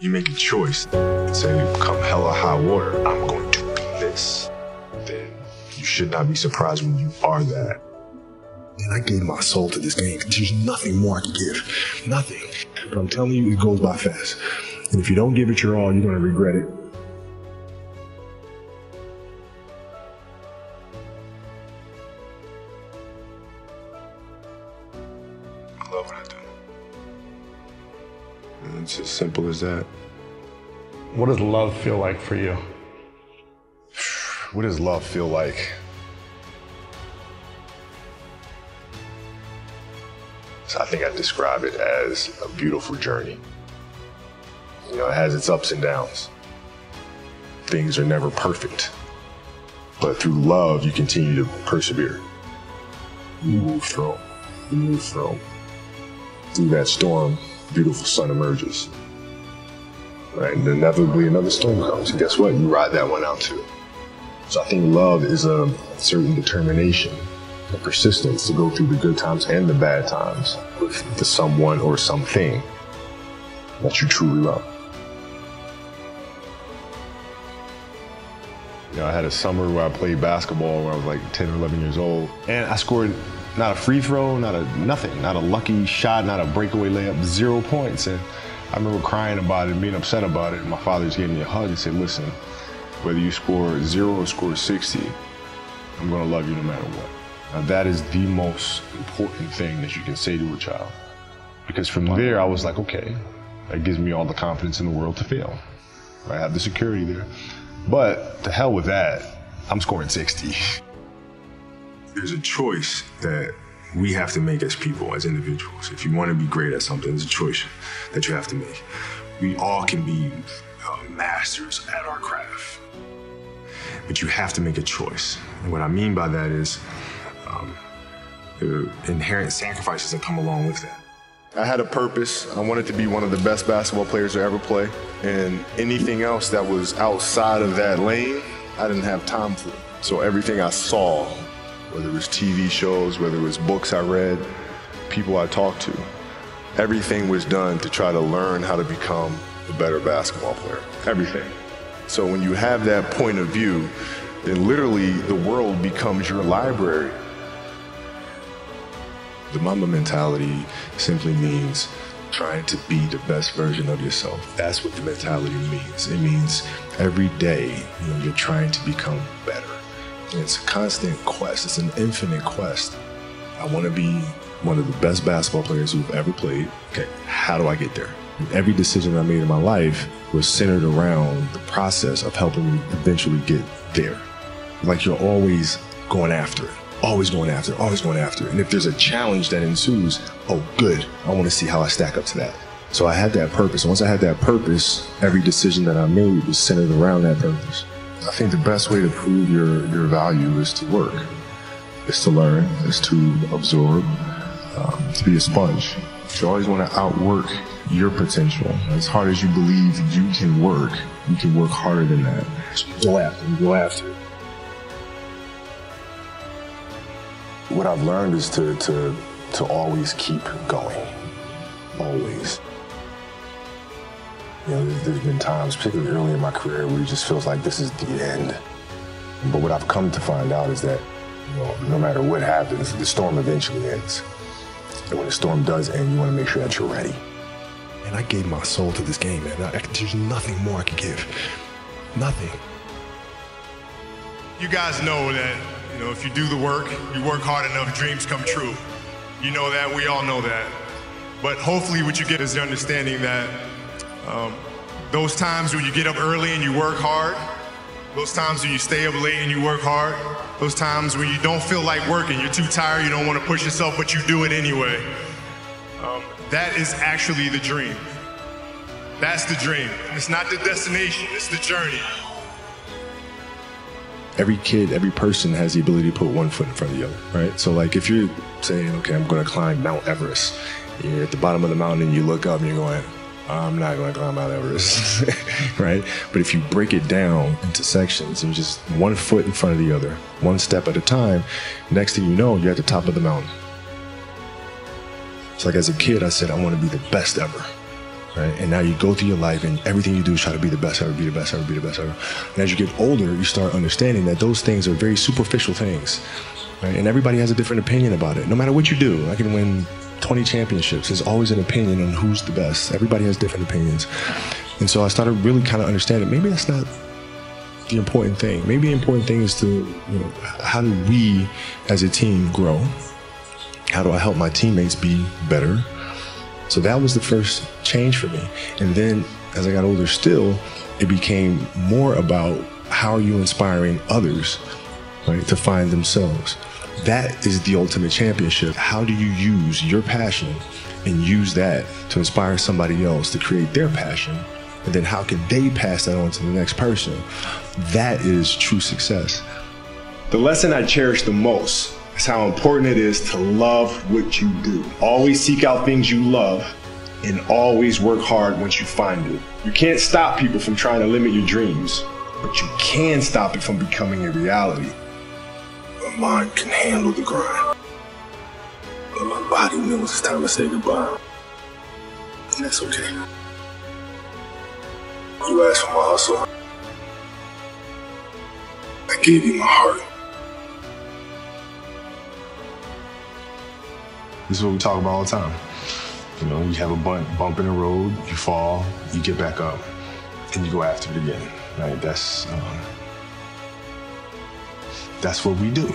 you make a choice, say, come hell or high water, I'm going to be this, then you should not be surprised when you are that. And I gave my soul to this game. There's nothing more I can give. Nothing. But I'm telling you, it goes by fast. And if you don't give it your all, you're going to regret it. I love what I do. And it's as simple as that. What does love feel like for you? What does love feel like? So I think I describe it as a beautiful journey. You know, it has its ups and downs. Things are never perfect. But through love, you continue to persevere. You move through. You move through. Through that storm, beautiful sun emerges. Right? And inevitably another storm comes. And guess what? You ride that one out too. So I think love is a certain determination, a persistence to go through the good times and the bad times with the someone or something that you truly love. You know, I had a summer where I played basketball when I was like 10 or 11 years old, and I scored not a free throw, not a nothing, not a lucky shot, not a breakaway layup, zero points. And I remember crying about it and being upset about it. And my father just gave me a hug and said, "Listen, whether you score zero or score 60, I'm gonna love you no matter what." Now that is the most important thing that you can say to a child, because from there I was like, okay, that gives me all the confidence in the world to fail. I have the security there. But to hell with that, I'm scoring 60. There's a choice that we have to make as people, as individuals. If you want to be great at something, there's a choice that you have to make. We all can be uh, masters at our craft, but you have to make a choice. And what I mean by that is um, the inherent sacrifices that come along with that. I had a purpose. I wanted to be one of the best basketball players to ever play. And anything else that was outside of that lane, I didn't have time for. So everything I saw, whether it was TV shows, whether it was books I read, people I talked to, everything was done to try to learn how to become a better basketball player. Everything. So when you have that point of view, then literally the world becomes your library. The Mamba mentality simply means trying to be the best version of yourself. That's what the mentality means. It means every day you know, you're trying to become better. And it's a constant quest. It's an infinite quest. I want to be one of the best basketball players who've ever played. Okay, how do I get there? Every decision I made in my life was centered around the process of helping me eventually get there. Like you're always going after it always going after it, always going after it. And if there's a challenge that ensues, oh, good, I want to see how I stack up to that. So I had that purpose. Once I had that purpose, every decision that I made was centered around that purpose. I think the best way to prove your, your value is to work, is to learn, is to absorb, um, to be a sponge. You always want to outwork your potential. As hard as you believe you can work, you can work harder than that. Go after it, go after it. what I've learned is to to to always keep going, always. You know, there's, been times, particularly early in my career, where it just feels like this is the end. But what I've come to find out is that, you know, no matter what happens, the storm eventually ends. And when the storm does end, you want to make sure that you're ready. And I gave my soul to this game, man. I, there's nothing more I could give. Nothing. You guys know that you know, if you do the work, you work hard enough, dreams come true. You know that, we all know that. But hopefully what you get is the understanding that um, those times when you get up early and you work hard, those times when you stay up late and you work hard, those times when you don't feel like working, you're too tired, you don't want to push yourself, but you do it anyway. Um, that is actually the dream. That's the dream. It's not the destination, it's the journey every kid, every person has the ability to put one foot in front of the other, right? So like if you're saying, okay, I'm going to climb Mount Everest, you're at the bottom of the mountain and you look up and you're going, I'm not going to climb Mount Everest, right? But if you break it down into sections and just one foot in front of the other, one step at a time, next thing you know, you're at the top of the mountain. It's like as a kid, I said, I want to be the best ever. Right? And now you go through your life and everything you do is try to be the best ever, be the best ever, be the best ever. And as you get older, you start understanding that those things are very superficial things. Right? And everybody has a different opinion about it. No matter what you do, I can win 20 championships. There's always an opinion on who's the best. Everybody has different opinions. And so I started really kind of understanding maybe that's not the important thing. Maybe the important thing is to, you know, how do we as a team grow? How do I help my teammates be better? So that was the first change for me. And then as I got older still, it became more about how are you inspiring others, right, to find themselves. That is the ultimate championship. How do you use your passion and use that to inspire somebody else to create their passion? And then how can they pass that on to the next person? That is true success. The lesson I cherish the most is how important it is to love what you do. Always seek out things you love and always work hard once you find it. You can't stop people from trying to limit your dreams, but you can stop it from becoming a reality. Mind can handle the grind, but my body knows it's time to say goodbye. And that's okay. You asked for my hustle. I gave you my heart. This is what we talk about all the time. You know, you have a bump, bump in the road, you fall, you get back up, and you go after it again. Right? That's um, that's what we do.